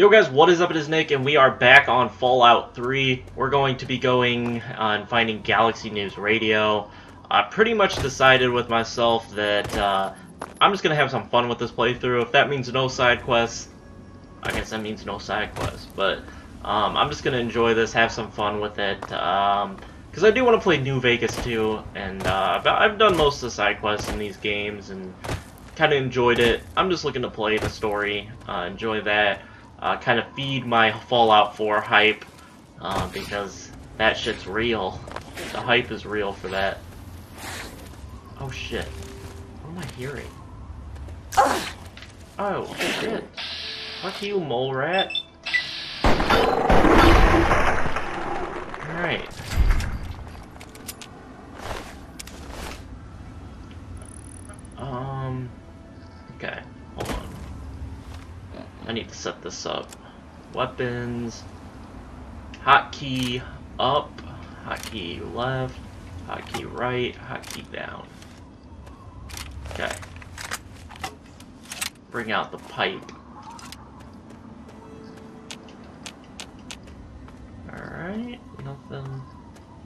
Yo guys, what is up? It is Nick, and we are back on Fallout 3. We're going to be going on finding Galaxy News Radio. I pretty much decided with myself that uh, I'm just going to have some fun with this playthrough. If that means no side quests, I guess that means no side quests. But um, I'm just going to enjoy this, have some fun with it. Because um, I do want to play New Vegas too, and uh, I've done most of the side quests in these games, and kind of enjoyed it. I'm just looking to play the story, uh, enjoy that uh, kind of feed my Fallout 4 hype, uh, because that shit's real. The hype is real for that. Oh shit. What am I hearing? Oh shit. Fuck you, mole rat. Alright. I need to set this up. Weapons, hotkey up, hotkey left, hotkey right, hotkey down. Okay. Bring out the pipe. Alright, nothing.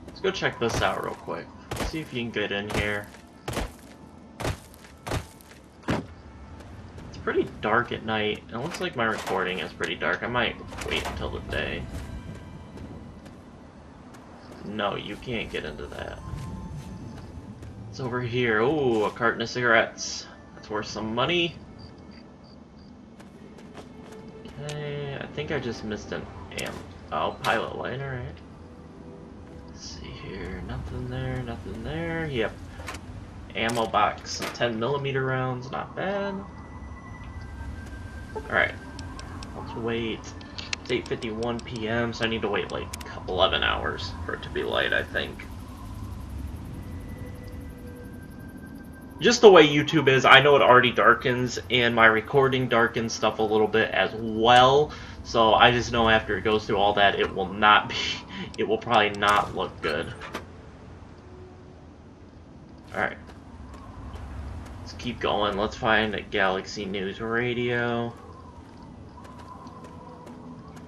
Let's go check this out real quick. See if you can get in here. Pretty dark at night. It looks like my recording is pretty dark. I might wait until the day. No, you can't get into that. It's over here. Oh, a carton of cigarettes. That's worth some money. Okay, I think I just missed an am. Oh, pilot light, alright. See here. Nothing there, nothing there. Yep. Ammo box, 10 millimeter rounds, not bad. Alright. Let's wait. It's 8.51 p.m., so I need to wait like 11 hours for it to be light, I think. Just the way YouTube is, I know it already darkens, and my recording darkens stuff a little bit as well, so I just know after it goes through all that, it will not be, it will probably not look good. Alright. Let's keep going. Let's find a Galaxy News Radio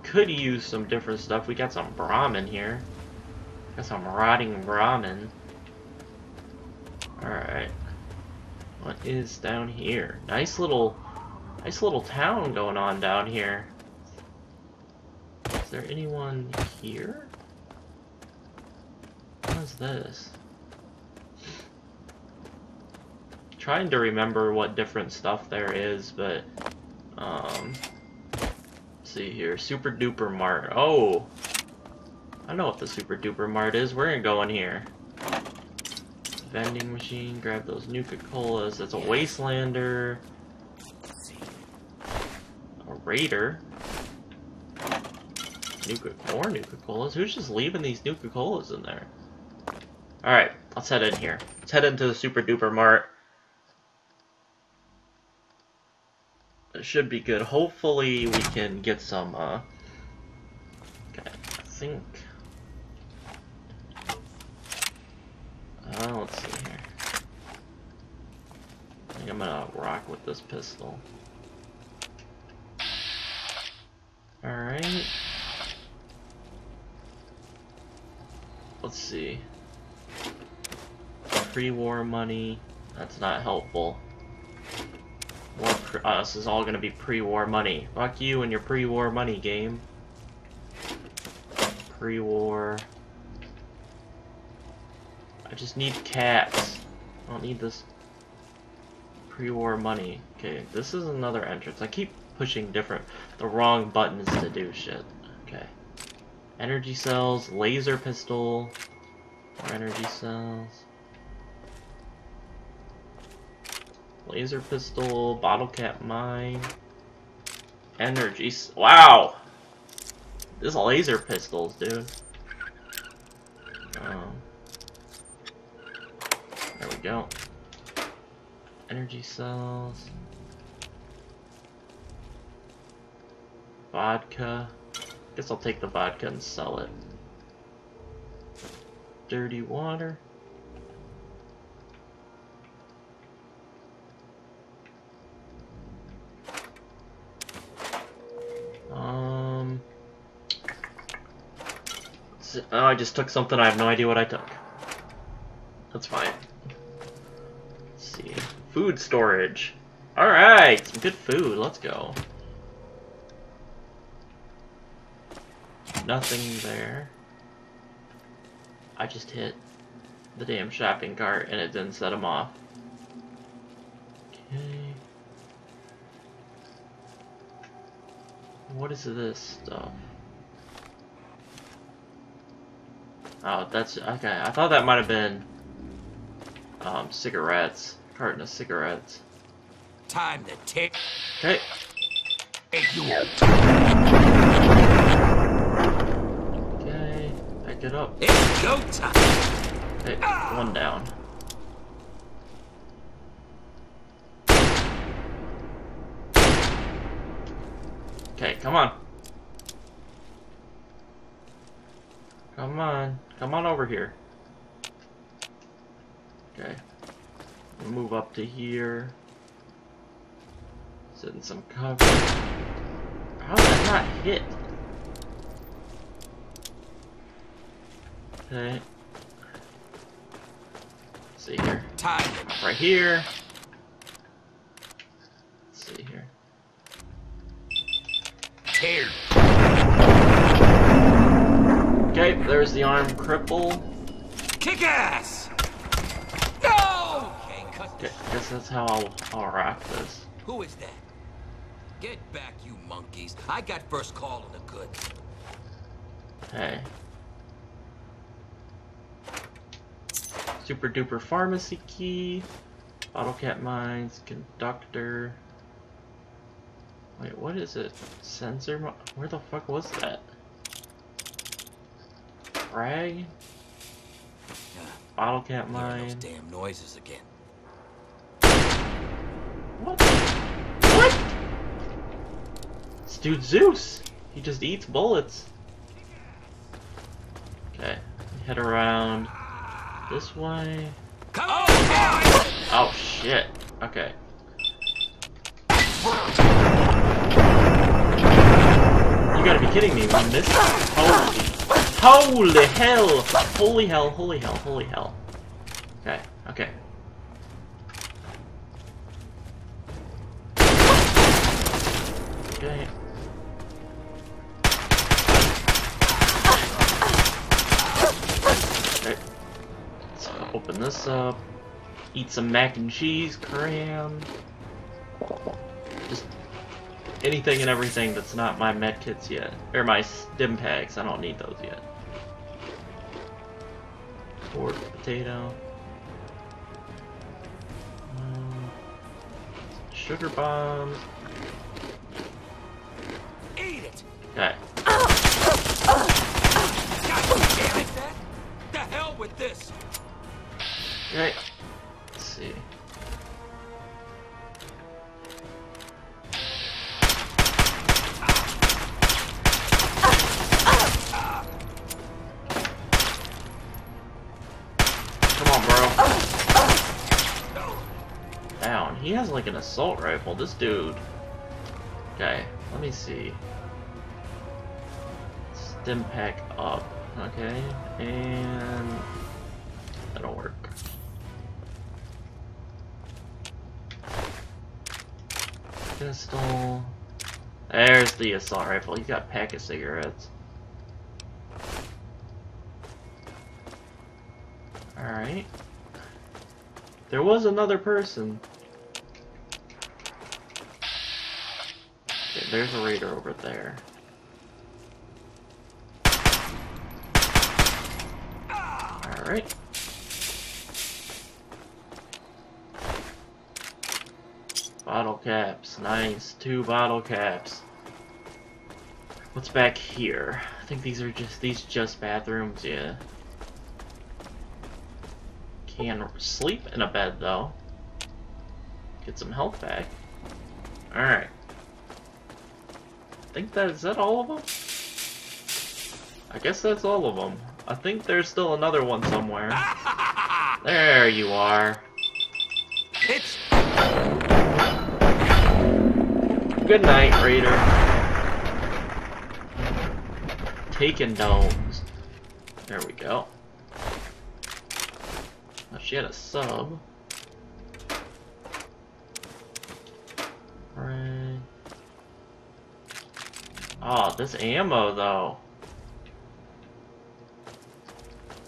could use some different stuff. We got some Brahmin here. Got some rotting Brahmin. Alright. What is down here? Nice little nice little town going on down here. Is there anyone here? What is this? Trying to remember what different stuff there is, but um see here. Super Duper Mart. Oh! I know what the Super Duper Mart is. We're gonna go in here. Vending machine. Grab those Nuka-Colas. That's a Wastelander. A Raider. Nuka more Nuka-Colas? Who's just leaving these Nuka-Colas in there? Alright, let's head in here. Let's head into the Super Duper Mart. Should be good. Hopefully we can get some, uh... Okay, I think... Uh, let's see here. I think I'm gonna rock with this pistol. Alright. Let's see. Pre-war money. That's not helpful. This is all gonna be pre-war money. Fuck you and your pre-war money game. Pre-war. I just need cats. I don't need this pre-war money. Okay, this is another entrance. I keep pushing different, the wrong buttons to do shit. Okay. Energy cells, laser pistol, more energy cells. Laser pistol, bottle cap mine, energy. Wow! This laser pistols, dude. Um, there we go. Energy cells. Vodka. Guess I'll take the vodka and sell it. Dirty water. Oh, I just took something. I have no idea what I took. That's fine. Let's see. Food storage. Alright, some good food. Let's go. Nothing there. I just hit the damn shopping cart and it didn't set them off. Okay. What is this stuff? Oh, that's okay. I thought that might have been um, cigarettes, carton of cigarettes. Time to take. Okay. Okay. Pick it up. It's go time. Okay, one down. Okay, come on. Come on. Come on over here. Okay. We'll move up to here. Sit in some cover. How did that not hit? Okay. Let's see here. Time Right here. Let's see here. tear. Okay, there's the arm cripple. Kick ass. No. Okay, cut Okay, this. guess that's how I'll, I'll rock this. Who is that? Get back, you monkeys. I got first call on the goods. Hey. Super duper pharmacy key. Bottle cap mines. Conductor. Wait, what is it? Sensor? Where the fuck was that? Frag? Yeah, Bottle cap hearing those damn noises again. What? What? This dude Zeus. He just eats bullets. Okay, head around this way. Come on! Oh shit. Okay. You gotta be kidding me. We missed. Holy. Holy hell. Holy hell. Holy hell. Holy hell. Okay. Okay. Okay. Let's open this up. Eat some mac and cheese, cram. Anything and everything that's not my med kits yet. Or my stim packs. I don't need those yet. Pork, potato. Um, sugar bombs. Eat it! Okay. God damn it, that! The hell with this! Okay. Let's see. Like an assault rifle. This dude. Okay, let me see. Stim pack up. Okay, and that'll work. Pistol. There's the assault rifle. He's got a pack of cigarettes. Alright. There was another person. There's a raider over there. Alright. Bottle caps. Nice. Two bottle caps. What's back here? I think these are just these just bathrooms, yeah. Can sleep in a bed though. Get some health back. Alright. I think that is that all of them? I guess that's all of them. I think there's still another one somewhere. There you are. It's Good night, Raider. Taken domes. There we go. Oh, she had a sub. Oh, this ammo though.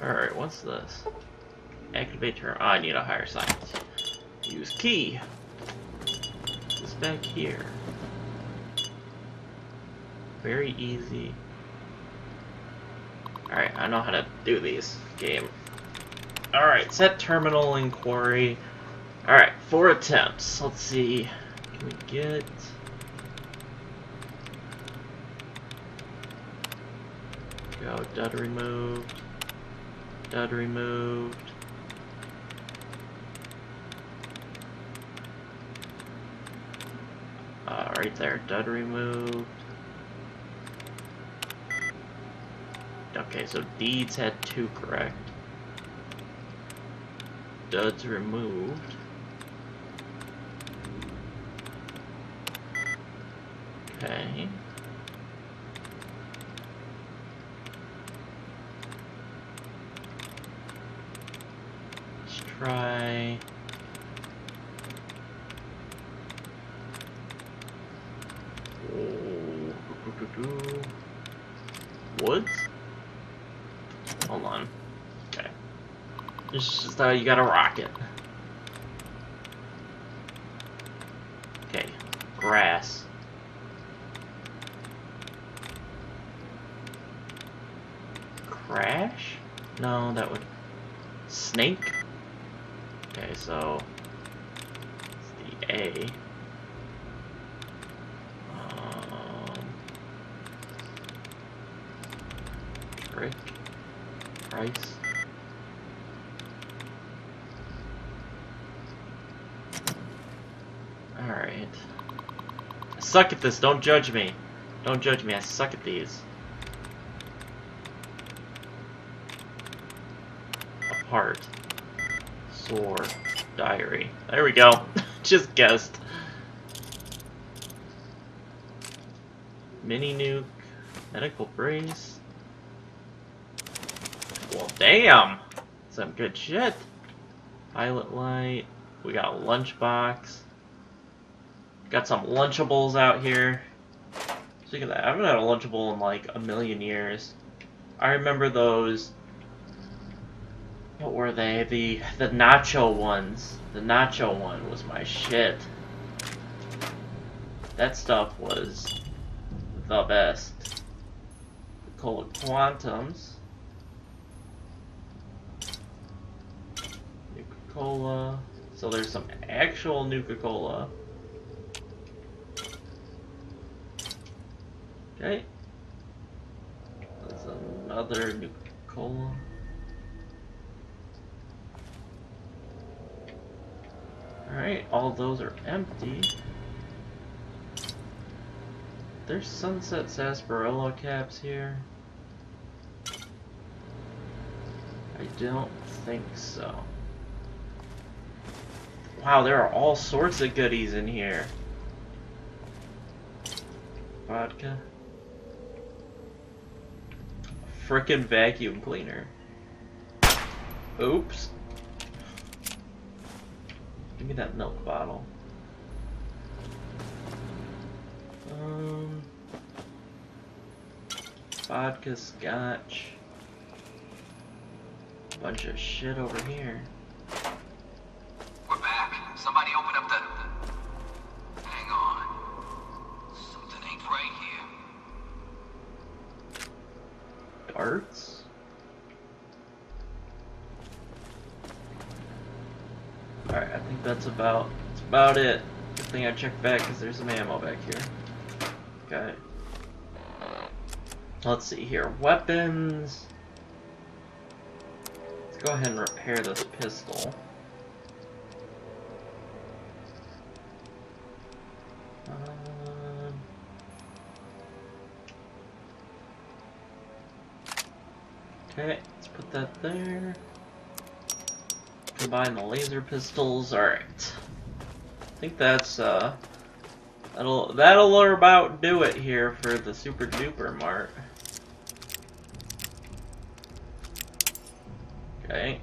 Alright, what's this? Activate turn. Oh, I need a higher science. Use key. This back here. Very easy. Alright, I know how to do these. Game. Alright, set terminal inquiry. Alright, four attempts. Let's see. Can we get... Dud removed. Dud removed. Uh, right there, dud removed. Okay, so deeds had two correct. Duds removed. Okay. Let's try... Woods? Hold on. Okay. It's just how you gotta rock it. Okay. Grass. Crash? No, that would... Snake? Okay, so... It's the A. Um... Trick. Price. Alright. I suck at this, don't judge me. Don't judge me, I suck at these. There we go. Just guessed. Mini nuke. Medical brace. Well, damn! Some good shit. Pilot light. We got a lunchbox. Got some Lunchables out here. Speaking of that, I haven't had a Lunchable in like a million years. I remember those. What were they? The the nacho ones. The nacho one was my shit. That stuff was the best. Cola Quantums. Nuka-Cola. So there's some actual Nuka-Cola. Okay. There's another Nuka-Cola. Alright, all those are empty. There's Sunset Sarsaparilla caps here. I don't think so. Wow, there are all sorts of goodies in here. Vodka. Frickin' vacuum cleaner. Oops. Give me that milk bottle. Um, vodka, scotch. Bunch of shit over here. We're back. Somebody open up the... Hang on. Something ain't right here. Darts? Alright, I think that's about it. Good thing I checked back because there's some ammo back here. Okay. Let's see here. Weapons. Let's go ahead and repair this pistol. Um, Okay, let's put that there. Combine the laser pistols. Alright. I think that's, uh... That'll, that'll about do it here for the Super Duper Mart. Okay.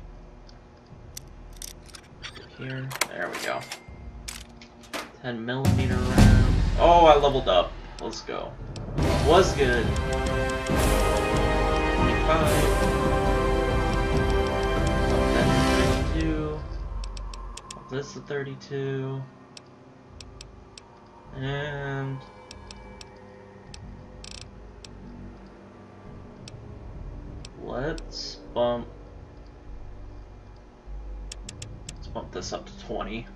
Here. There we go. 10 millimeter round. Oh, I leveled up. Let's go. Was good. 25. 32. This is 32. And let's bump let's bump this up to 20.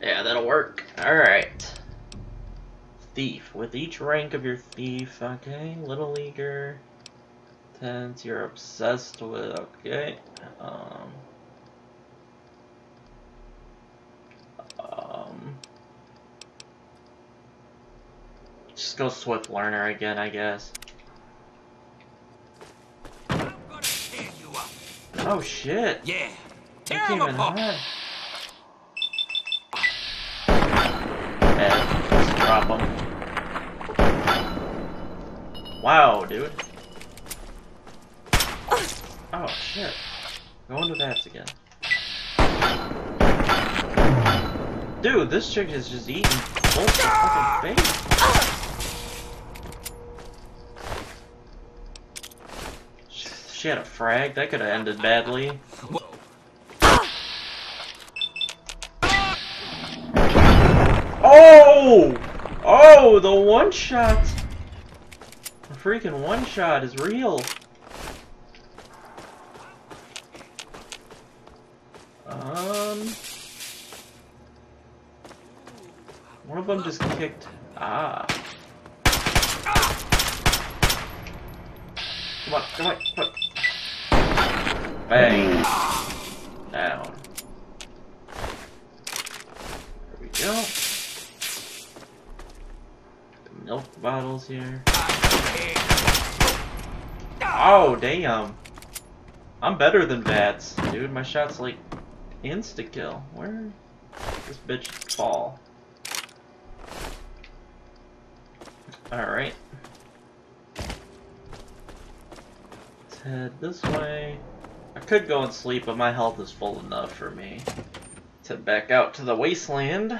Yeah, that'll work. Alright. Thief. With each rank of your thief, okay. Little Leaguer. Tense, you're obsessed with, okay. Um, um, just go Swift Learner again, I guess. I'm gonna tear you up. Oh shit! Yeah. Tear him apart. hide. Yeah, drop him. Wow, dude. Oh shit. Go into VATS again. Dude, this chick is just eating both the fucking face. She- had a frag. That could have ended badly. Oh! Oh, the one shot! The freaking one shot is real. Um. One of them just kicked. Ah. Come on, come on, come on. Bang. Down. There we go. The milk bottles here. Oh, damn. I'm better than VATS, dude. My shot's like insta kill. Where this bitch fall? Alright. Let's head this way. I could go and sleep, but my health is full enough for me. Let's back out to the wasteland.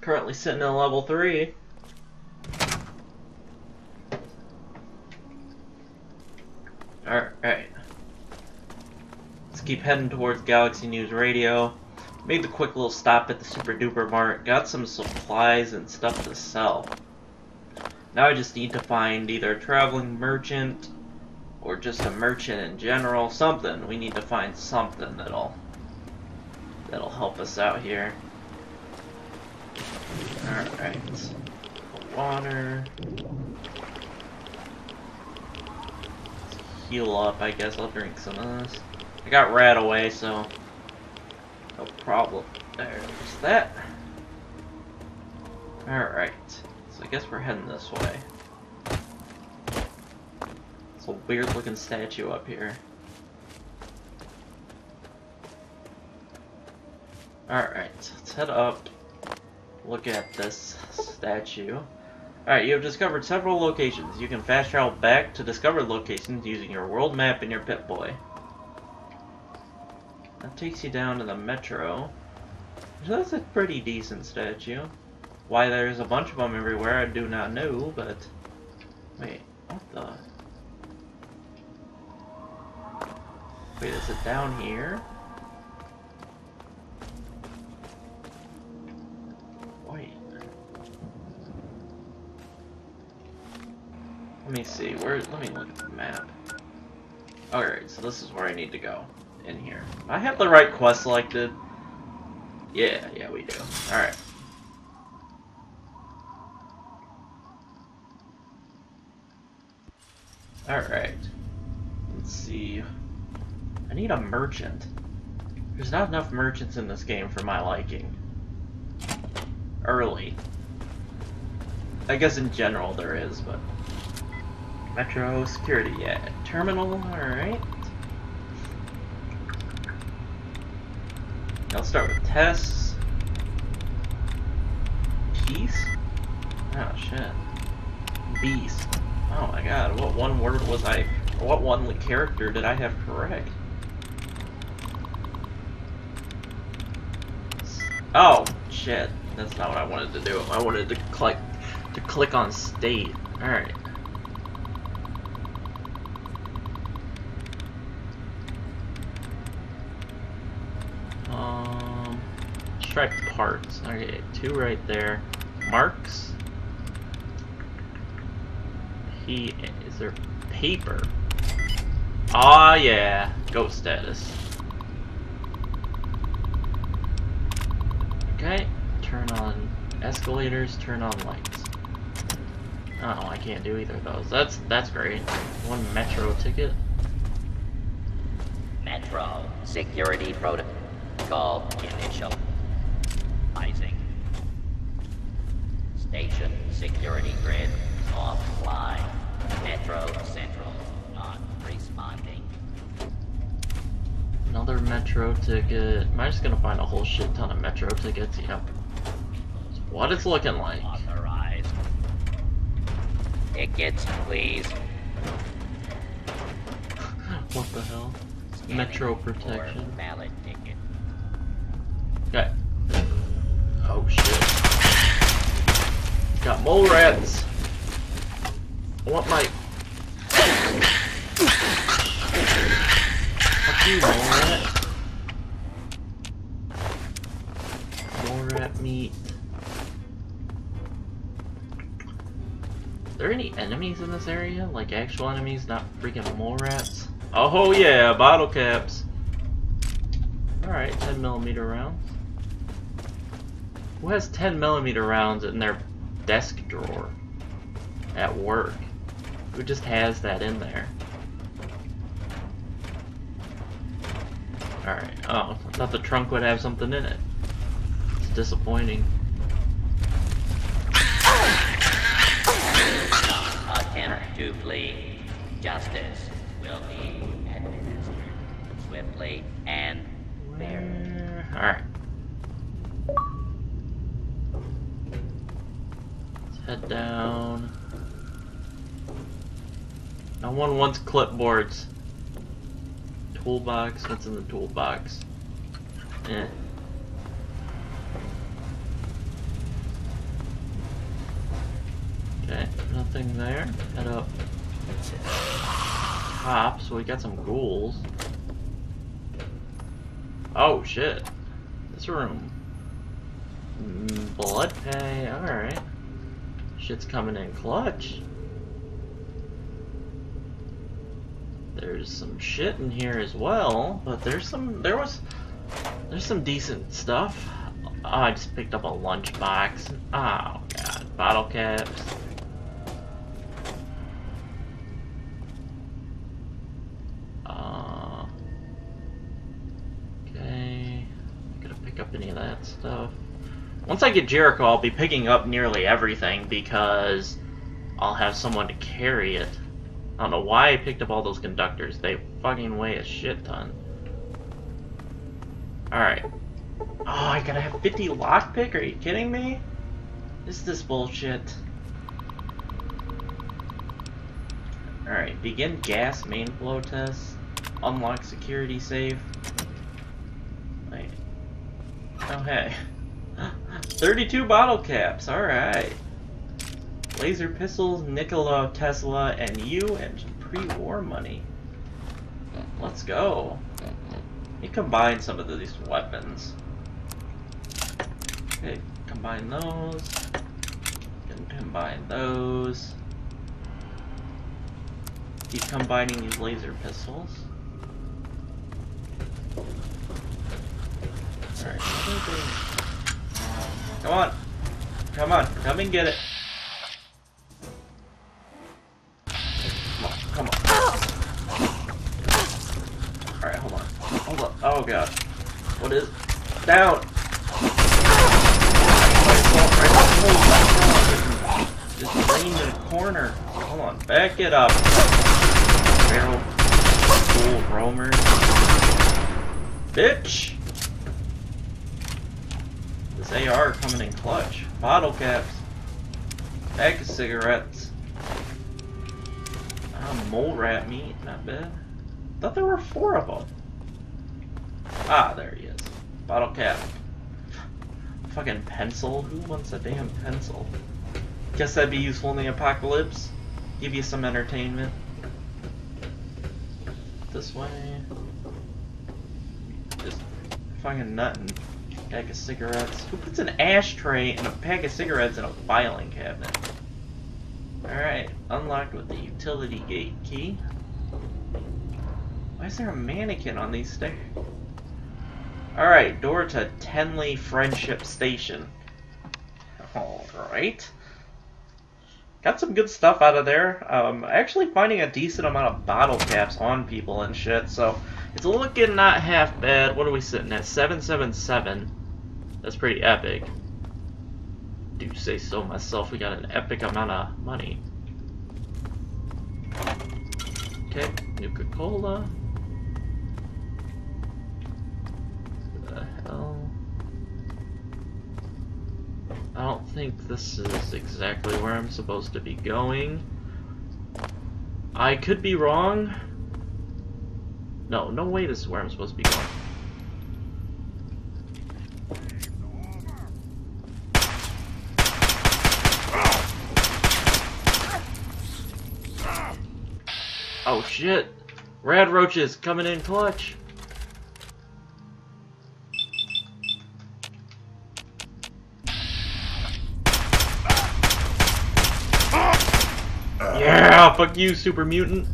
Currently sitting in level 3. Alright. Let's keep heading towards Galaxy News Radio. Made the quick little stop at the Super Duper Mart. Got some supplies and stuff to sell. Now I just need to find either a traveling merchant or just a merchant in general. Something. We need to find something that'll that'll help us out here. Alright. Water. Heal up, I guess. I'll drink some of this. I got RadAway, so no problem. There's that. Alright. So I guess we're heading this way. A weird looking statue up here. Alright, let's head up. Look at this statue. Alright, you have discovered several locations. You can fast travel back to discovered locations using your world map and your Pip-Boy. That takes you down to the metro. So that's a pretty decent statue. Why there's a bunch of them everywhere, I do not know, but... Wait, what the... Wait, is it down here? Wait. Let me see, where, let me look at the map. Alright, so this is where I need to go. In here. I have the right quest selected. Yeah, yeah, we do. Alright. Alright. Need a merchant. There's not enough merchants in this game for my liking. Early. I guess in general there is, but... Metro security, yeah. Terminal, alright. I'll start with tests. Peace? Oh shit. Beast. Oh my god, what one word was I What one character did I have correct? Oh, shit. That's not what I wanted to do. I wanted to click to click on state. Alright. Um let's try parts. Okay, two right there. Marks. He is there paper. Ah yeah. Ghost status. Okay, turn on escalators, turn on lights. Oh, I can't do either of those. That's that's great. One metro ticket. Metro security protocol initial. Ising. Station security grid offline. Metro Central not responding. Another metro ticket. Am I just gonna find a whole shit ton of metro tickets? Yep. What it's looking like. Authorized. Tickets, please. what the hell? Scanning Metro protection. Valid ticket. Okay. Oh shit. Got mole rats. I want my. Fuck you, mole rat. Mole rat meat. There any enemies in this area? Like actual enemies, not freaking mole rats? Oh yeah, bottle caps. Alright, 10 millimeter rounds. Who has 10 millimeter rounds in their desk drawer at work? Who just has that in there? Alright, oh, I thought the trunk would have something in it. It's disappointing. Attempt to flee. Justice will be administered swiftly and fairly. Alright. Let's head down. No one wants clipboards. Toolbox, what's in the toolbox? Eh. Nothing there. Head up top, so we got some ghouls. Oh shit. This room. Blood pay, alright. Shit's coming in clutch. There's some shit in here as well, but there's some there was there's some decent stuff. Oh, I just picked up a lunchbox. Oh god, bottle caps. Up any of that stuff. Once I get Jericho, I'll be picking up nearly everything because I'll have someone to carry it. I don't know why I picked up all those conductors. They fucking weigh a shit ton. Alright. Oh, I gotta have 50 lockpick? Are you kidding me? This Is this bullshit? Alright, begin gas main flow test. Unlock security safe. Oh, 32 bottle caps, alright. Laser pistols, Nikola Tesla, and you, and pre-war money. Let's go. Me combine some of these weapons. Okay, combine those. Combine those. Keep combining these laser pistols. Come on. Come on. Come and get it. Come on. Come on. Alright, hold on. Hold on. Oh god. What is down? Just laying in a corner. Hold on. Back it up. Barrel. Ghoul roamers. Bitch! This AR coming in clutch. Bottle caps. Pack of cigarettes. Ah, mole rat meat, not bad. Thought there were four of them. Ah, there he is. Bottle cap. Fucking pencil? Who wants a damn pencil? Guess that'd be useful in the apocalypse. Give you some entertainment. This way. Just fucking nutting. Pack of cigarettes. Who puts an ashtray and a pack of cigarettes in a filing cabinet? Alright, unlocked with the utility gate key. Why is there a mannequin on these stairs? Alright, door to Tenley Friendship Station. Alright. Got some good stuff out of there. Um, actually finding a decent amount of bottle caps on people and shit, so it's looking not half bad. What are we sitting at? 777. That's pretty epic. Do say so myself. We got an epic amount of money. Okay, Nuka Cola. The hell? I don't think this is exactly where I'm supposed to be going. I could be wrong. No, no way this is where I'm supposed to be going. Oh shit! Rad roaches coming in clutch. Yeah, fuck you, super mutant.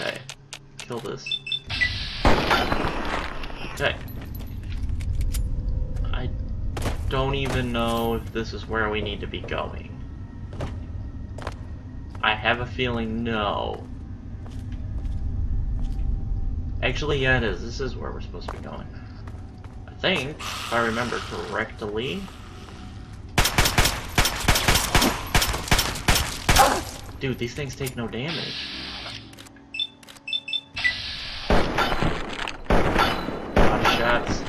Okay, kill this. Okay. I don't even know if this is where we need to be going. Have a feeling no. Actually, yeah, it is. This is where we're supposed to be going. I think, if I remember correctly. Dude, these things take no damage. Body shots.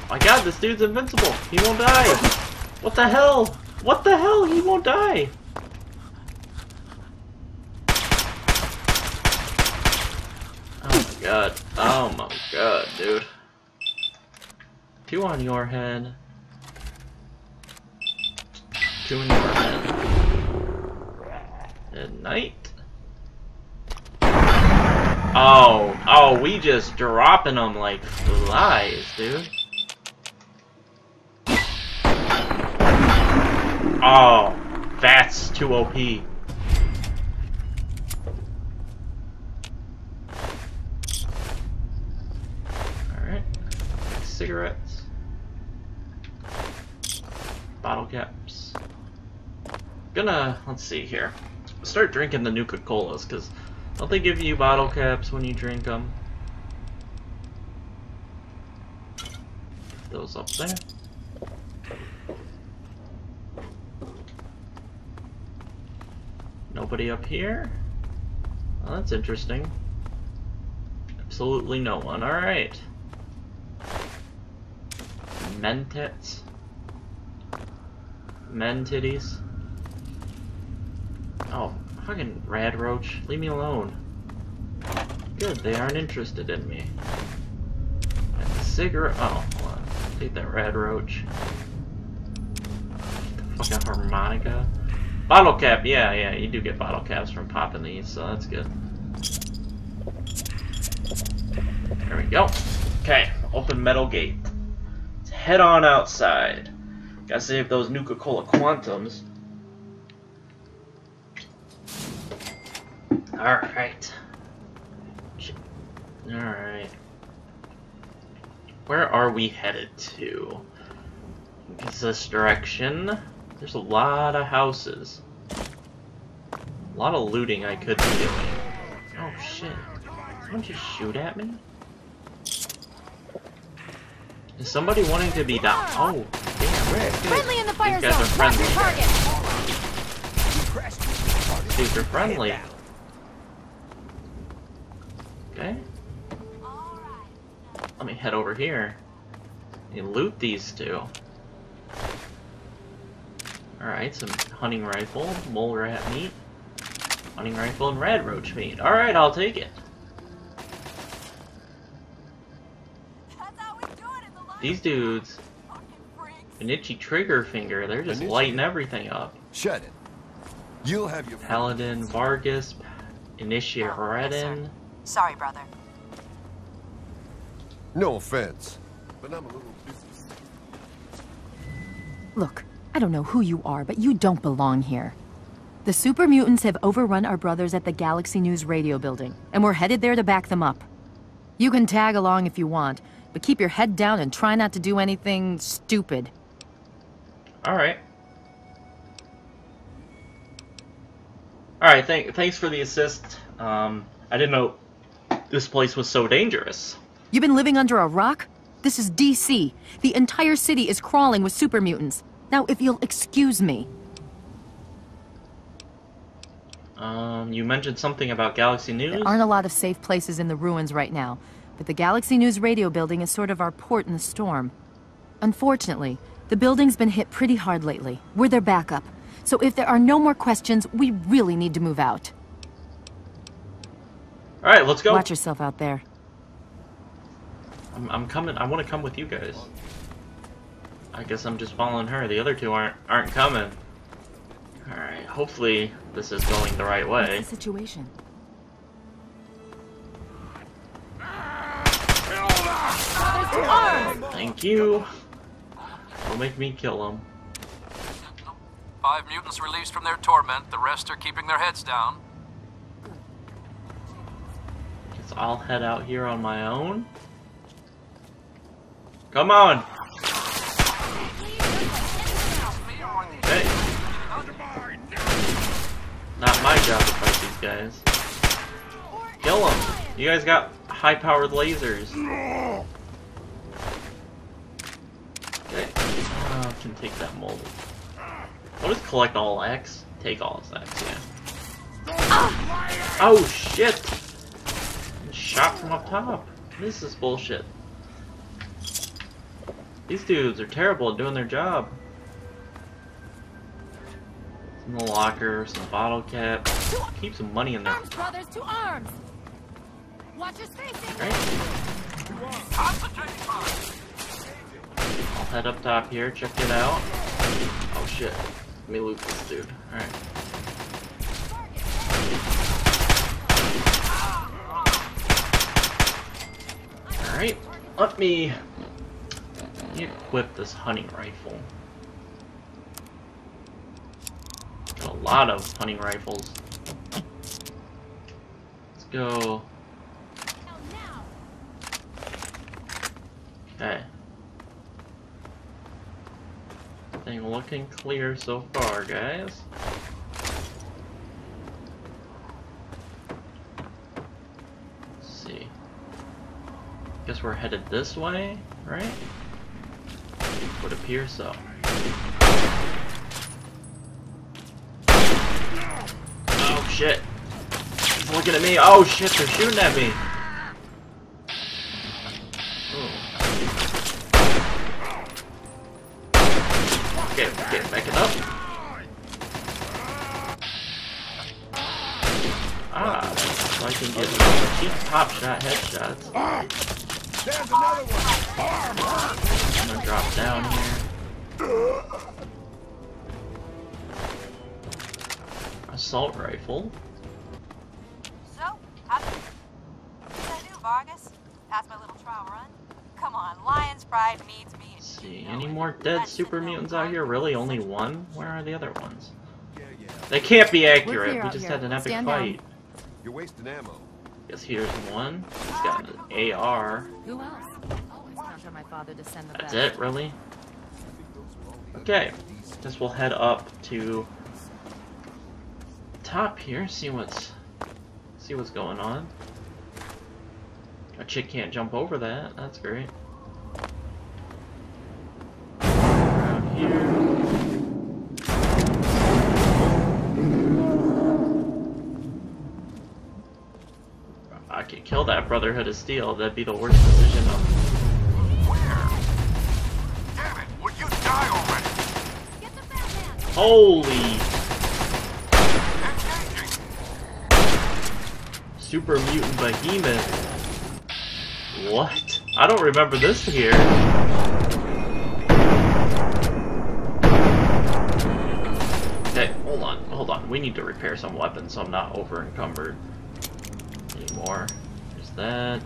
Oh my god, this dude's invincible. He won't die. What the hell? What the hell? He won't die. Oh my god. Oh my god, dude. Two on your head. Two on your head. At night. Oh, oh, we just dropping them like flies, dude. Oh, that's too OP. Alright. Cigarettes. Bottle caps. Gonna, let's see here. Start drinking the Nuka Colas, because don't they give you bottle caps when you drink them? Those up there. Nobody up here? Well, that's interesting. Absolutely no one. Alright. Men tits. Men titties. Oh, fucking rad roach. Leave me alone. Good, they aren't interested in me. And cigarette. Oh, hold on. Take that rad roach. Fucking harmonica. Bottle cap, yeah, yeah, you do get bottle caps from popping these, so that's good. There we go. Okay, open metal gate. Let's head on outside. Gotta save those Nuka-Cola Quantums. Alright. Alright. Where are we headed to? Is this direction? There's a lot of houses. A lot of looting I could be doing. Oh shit. Someone just shoot at me? Is somebody wanting to be down? Oh, damn. Rick. Friendly in the fire These guys zone. are friendly. These are friendly. Okay. Let me head over here and loot these two. Alright, some hunting rifle, mole rat meat, hunting rifle, and red roach meat. Alright, I'll take it. That's how we do it in the life, These dudes, fucking an itchy trigger finger, they're just An lighting everything up. Shut it. You'll have your Paladin, Vargas, Initiate Oh, yes, sir. Sorry, brother. No offense, but I'm a little busy. Look, I don't know who you are, but you don't belong here. The super mutants have overrun our brothers at the Galaxy News radio building, and we're headed there to back them up. You can tag along if you want, but keep your head down and try not to do anything stupid. Alright. Alright, thank, thanks for the assist. Um, I didn't know this place was so dangerous. You've been living under a rock? This is DC. The entire city is crawling with super mutants. Now, if you'll excuse me. Um, you mentioned something about Galaxy News? There aren't a lot of safe places in the ruins right now, but the Galaxy News radio building is sort of our port in the storm. Unfortunately, the building's been hit pretty hard lately. We're their backup. So if there are no more questions, we really need to move out. Alright, let's go. Watch yourself out there. I'm, I'm coming. I want to come with you guys. I guess I'm just following her. The other two aren't aren't coming. Alright, hopefully this is going the right way. What's the situation? Thank you. Don't make me kill them. Five mutants released from their torment, the rest are keeping their heads down. Guess I'll head out here on my own. Come on! Not my job to fight these guys. Kill them! You guys got high-powered lasers. Okay. Uh, can take that mold. Is collect all X? Take all X, yeah. Oh shit! Shot from up top. This is bullshit. These dudes are terrible at doing their job. In the locker, some bottle cap. Keep some money in there. Arms, brothers, to arms! Watch your spacing! Right? Concentrating fire! I'll head up top here, check it out. Oh shit. Let me loot this dude. Alright. Alright, let me equip this hunting rifle. Got a lot of hunting rifles. Let's go. Okay. Thing looking clear so far, guys. Let's see. Guess we're headed this way, right? Would appear so. Oh shit! He's looking at me. Oh shit! They're shooting at me. Okay, okay, back it up. Ah, so I can get cheap top shot headshots. There's another one. I'm gonna drop down here. Assault rifle. So, how did I do, Vargas? Pass my little trial run? Come on, Lyons' Pride needs me. Let's see, any more dead super mutants out here? Really, only one? Where are the other ones? Yeah, yeah. They can't be accurate. We just here. had an epic Stand down. fight. You're wasting ammo. Guess here's one. He's uh, got an AR. Who else? Always count my father to send the That's best. it, really? Okay. Guess we'll head up to top here, see what's see what's going on. A chick can't jump over that. That's great. Around here. I could kill that Brotherhood of Steel. That'd be the worst decision of Where? Damn it, would you die already? Holy. Super Mutant Behemoth. What? I don't remember this here. Okay, hold on, hold on. We need to repair some weapons so I'm not over encumbered anymore. There's that.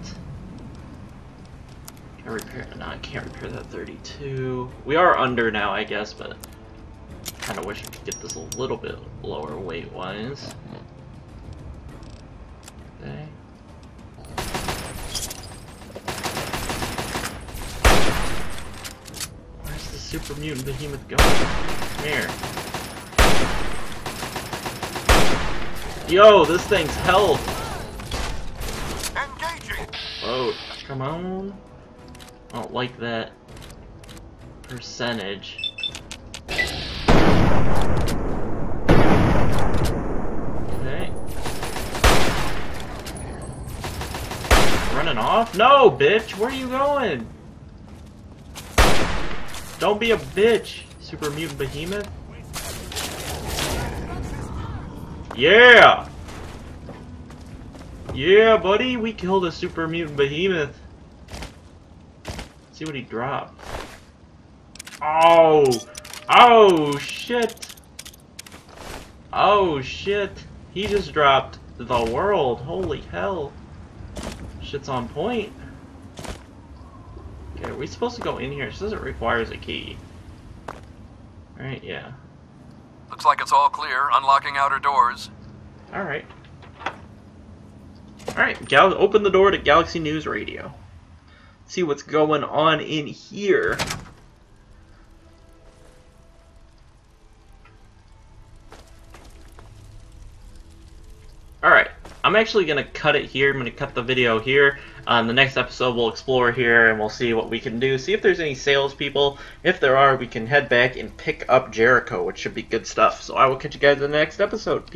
Can I repair? No, I can't repair that 32. We are under now, I guess, but kind of wish I could get this a little bit lower weight-wise. Okay. Where's the super mutant behemoth going? Here. Yo, this thing's held. Engaging! Oh, come on. I don't like that percentage. Okay. Running off? No, bitch! Where are you going? Don't be a bitch, Super Mutant Behemoth. Yeah! Yeah, buddy, we killed a Super Mutant Behemoth. see what he dropped. Oh! Oh, shit! Oh, shit! He just dropped the world. Holy hell. Shit's on point. Okay, are we supposed to go in here? It says it requires a key. Right, yeah. Looks like it's all clear, unlocking outer doors. Alright. Alright, Gal open the door to Galaxy News Radio. See what's going on in here. Alright, I'm actually going to cut it here. I'm going to cut the video here. Um, the next episode we'll explore here and we'll see what we can do. See if there's any salespeople. If there are, we can head back and pick up Jericho, which should be good stuff. So I will catch you guys in the next episode.